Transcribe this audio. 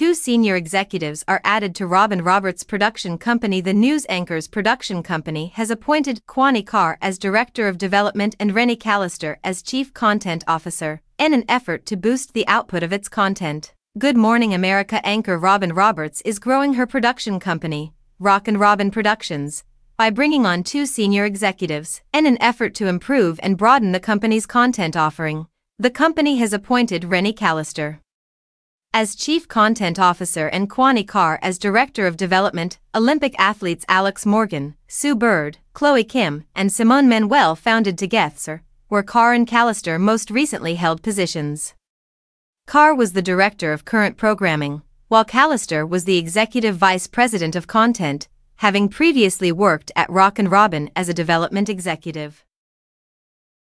two senior executives are added to Robin Roberts' production company. The News Anchors production company has appointed Kwani Carr as Director of Development and Rennie Callister as Chief Content Officer, in an effort to boost the output of its content. Good Morning America anchor Robin Roberts is growing her production company, Rock and Robin Productions, by bringing on two senior executives, in an effort to improve and broaden the company's content offering. The company has appointed Rennie Callister as Chief Content Officer and Kwani Carr as Director of Development, Olympic athletes Alex Morgan, Sue Bird, Chloe Kim, and Simone Manuel founded TOGETHXR, where Carr and Callister most recently held positions. Carr was the Director of Current Programming, while Callister was the Executive Vice President of Content, having previously worked at Rock and Robin as a development executive.